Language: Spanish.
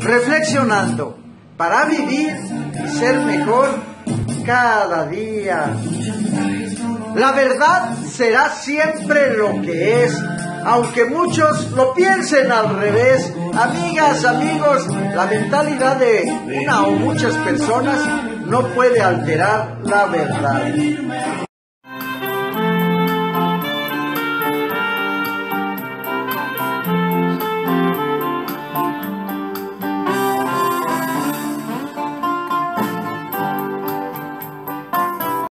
reflexionando para vivir y ser mejor cada día. La verdad será siempre lo que es, aunque muchos lo piensen al revés. Amigas, amigos, la mentalidad de una o muchas personas no puede alterar la verdad.